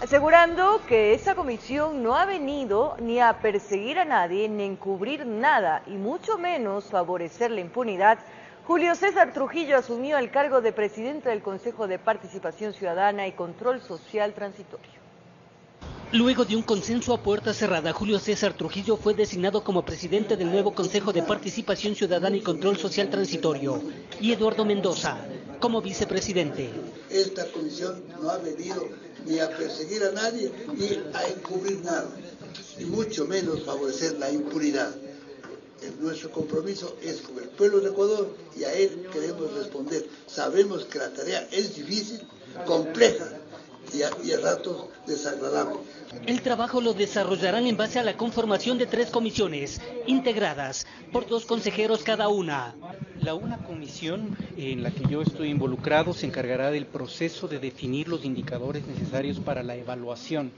asegurando que esa comisión no ha venido ni a perseguir a nadie, ni a encubrir nada, y mucho menos favorecer la impunidad. Julio César Trujillo asumió el cargo de presidente del Consejo de Participación Ciudadana y Control Social Transitorio. Luego de un consenso a puerta cerrada, Julio César Trujillo fue designado como presidente del nuevo Consejo de Participación Ciudadana y Control Social Transitorio y Eduardo Mendoza como vicepresidente. Esta comisión no ha venido ni a perseguir a nadie ni a encubrir nada, y mucho menos favorecer la impunidad. Nuestro compromiso es con el pueblo de Ecuador y a él queremos responder. Sabemos que la tarea es difícil, compleja y a, y a ratos desagradable. El trabajo lo desarrollarán en base a la conformación de tres comisiones, integradas por dos consejeros cada una. La una comisión en la que yo estoy involucrado se encargará del proceso de definir los indicadores necesarios para la evaluación.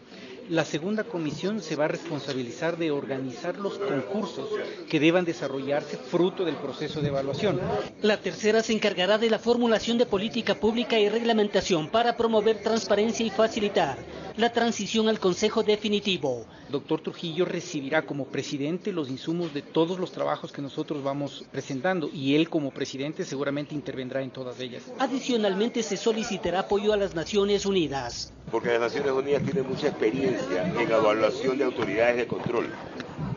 La segunda comisión se va a responsabilizar de organizar los concursos que deban desarrollarse fruto del proceso de evaluación. La tercera se encargará de la formulación de política pública y reglamentación para promover transparencia y facilitar la transición al Consejo Definitivo. Doctor Trujillo recibirá como presidente los insumos de todos los trabajos que nosotros vamos presentando y él como presidente seguramente intervendrá en todas ellas. Adicionalmente se solicitará apoyo a las Naciones Unidas. Porque las Naciones Unidas tienen mucha experiencia en evaluación de autoridades de control.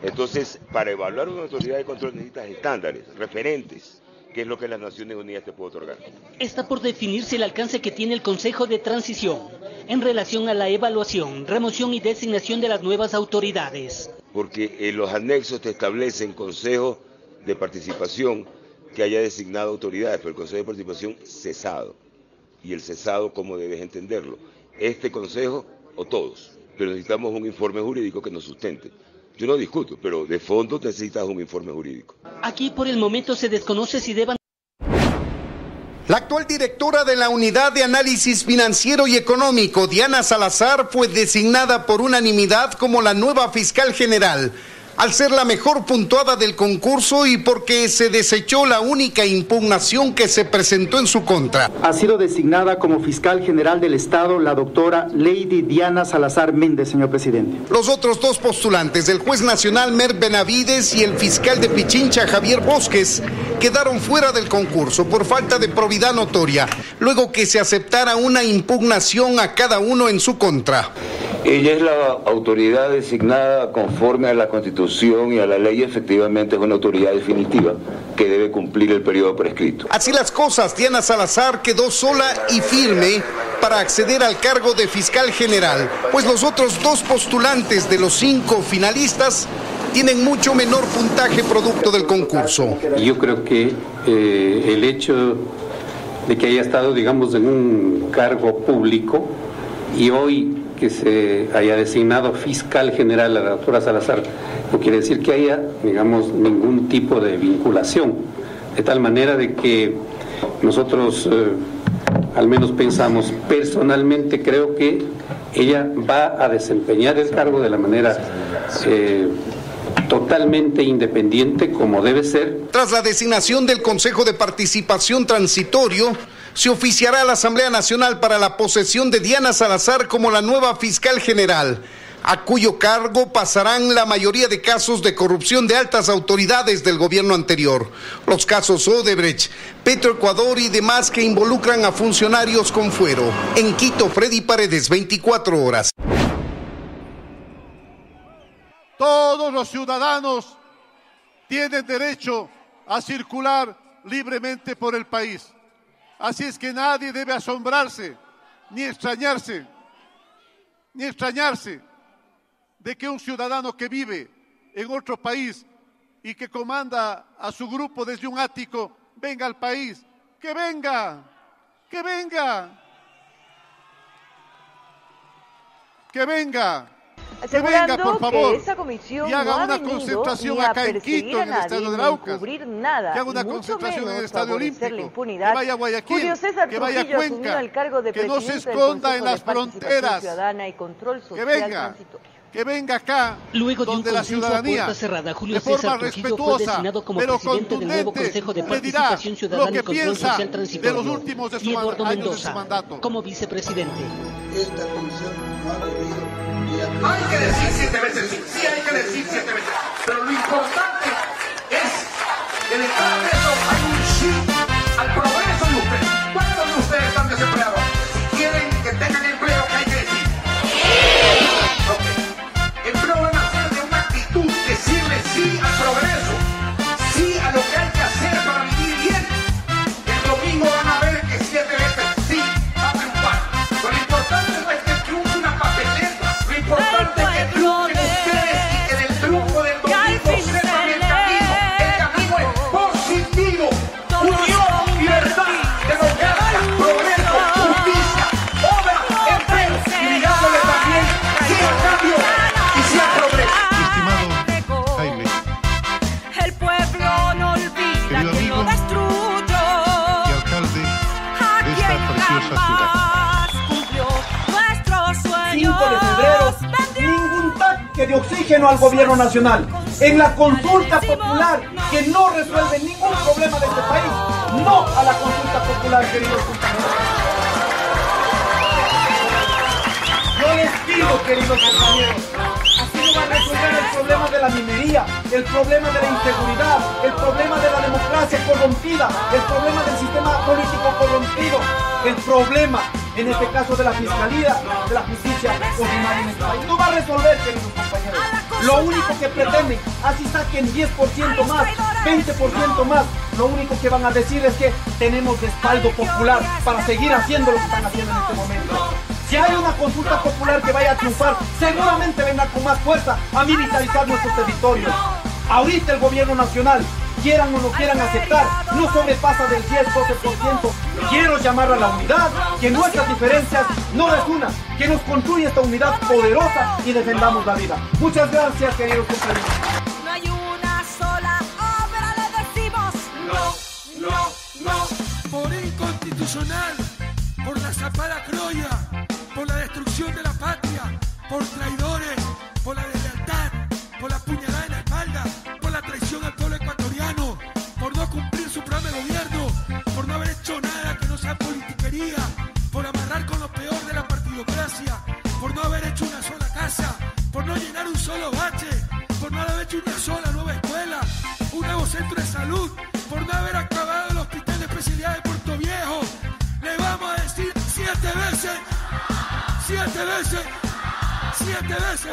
Entonces, para evaluar una autoridad de control necesitas estándares, referentes que es lo que las Naciones Unidas te puede otorgar. Está por definirse el alcance que tiene el Consejo de Transición en relación a la evaluación, remoción y designación de las nuevas autoridades. Porque en los anexos te establecen Consejo de Participación que haya designado autoridades, pero el Consejo de Participación cesado. Y el cesado, ¿cómo debes entenderlo? Este Consejo o todos. Pero necesitamos un informe jurídico que nos sustente. Yo no discuto, pero de fondo necesitas un informe jurídico. Aquí por el momento se desconoce si deban... La actual directora de la Unidad de Análisis Financiero y Económico, Diana Salazar, fue designada por unanimidad como la nueva fiscal general al ser la mejor puntuada del concurso y porque se desechó la única impugnación que se presentó en su contra. Ha sido designada como fiscal general del Estado la doctora Lady Diana Salazar Méndez, señor presidente. Los otros dos postulantes, el juez nacional Mer Benavides y el fiscal de Pichincha Javier Bosques, quedaron fuera del concurso por falta de probidad notoria, luego que se aceptara una impugnación a cada uno en su contra. Ella es la autoridad designada conforme a la Constitución y a la ley, efectivamente es una autoridad definitiva que debe cumplir el periodo prescrito. Así las cosas, Diana Salazar quedó sola y firme para acceder al cargo de fiscal general, pues los otros dos postulantes de los cinco finalistas tienen mucho menor puntaje producto del concurso. Yo creo que eh, el hecho de que haya estado, digamos, en un cargo público y hoy que se haya designado fiscal general a la doctora Salazar no quiere decir que haya, digamos, ningún tipo de vinculación, de tal manera de que nosotros eh, al menos pensamos, personalmente creo que ella va a desempeñar el cargo de la manera eh, totalmente independiente como debe ser. Tras la designación del Consejo de Participación Transitorio, se oficiará a la Asamblea Nacional para la posesión de Diana Salazar como la nueva fiscal general, a cuyo cargo pasarán la mayoría de casos de corrupción de altas autoridades del gobierno anterior, los casos Odebrecht, Petroecuador y demás que involucran a funcionarios con fuero. En Quito, Freddy Paredes, 24 horas. Todos los ciudadanos tienen derecho a circular libremente por el país. Así es que nadie debe asombrarse ni extrañarse, ni extrañarse de que un ciudadano que vive en otro país y que comanda a su grupo desde un ático venga al país. Que venga, que venga, que venga. Que venga, por favor, que esa comisión y haga no una concentración acá en Quito, en el estadio de Araucas. nada, Que haga una concentración en el estadio olímpico. impunidad. Que vaya a Guayaquil, Julio César que vaya a Cuenca, el cargo de que no se esconda en las fronteras. Y Control Que Social venga, Transitorio. que venga acá Luego de un donde la ciudadanía cerrada, Julio de forma César respetuosa, designado como pero presidente del nuevo contundente, Consejo de le dirá Participación Ciudadana lo que y Control piensa Social de Transitorio los últimos de su y Eduardo man- años de su Mendoza mandato. como vicepresidente. Esta comisión no ha Hay que decir siete veces sí, sí hay que decir siete veces. Pero lo importante olvida Querido que amigo lo destruyó. y alcalde de esta preciosa ciudad. Cumplió nuestros 5 sueños. de febrero, ningún tanque de oxígeno al gobierno nacional. En la consulta popular que no resuelve ningún problema de este país, no a la consulta popular, queridos compañeros. Yo les pido, queridos compañeros, el problema de la minería, el problema de la inseguridad, el problema de la democracia corrompida, el problema del sistema político corrompido, el problema, en este caso, de la fiscalía, de la justicia ordinaria en este país. No va a resolver, queridos compañeros. Lo único que pretenden, así saquen 10% más, 20% más, lo único que van a decir es que tenemos respaldo popular para seguir haciendo lo que están haciendo en este momento. Si hay una consulta popular que vaya a triunfar, seguramente vendrá con más fuerza a militarizar nuestros territorios. Ahorita el gobierno nacional, quieran o no quieran aceptar, no sobrepasa del 10-12%. Quiero llamar a la unidad, que nuestras diferencias no es una, que nos construya esta unidad poderosa y defendamos la vida. Muchas gracias, queridos compañeros. No hay una sola obra, le decimos no, no, no. por inconstitucional, por la zapada croya, por la destrucción de la patria, por traidores, por la deslealtad, por la puñalada en la espalda, por la traición al pueblo ecuatoriano, por no cumplir su plan de gobierno, por no haber hecho nada que no sea politiquería, por amarrar con lo peor de la partidocracia, por no haber hecho una sola casa, por no llenar un solo bache, por no haber hecho una sola nueva escuela, un nuevo centro de salud, por no haber acabado el hospital de especialidad de Puerto Viejo. Siete veces, siete veces.